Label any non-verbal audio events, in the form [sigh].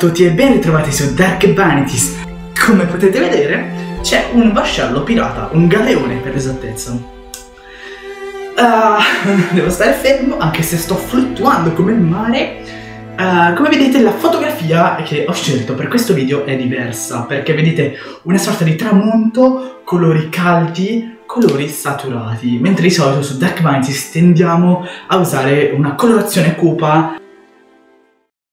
tutti e ben ritrovati su Dark Vanities. Come potete vedere, c'è un vascello pirata, un galeone per esattezza. Uh, [laughs] devo stare fermo anche se sto fluttuando come il mare. Uh, come vedete la fotografia che ho scelto per questo video è diversa perché vedete una sorta di tramonto, colori caldi, colori saturati, mentre di solito su Dark Vanities tendiamo a usare una colorazione cupa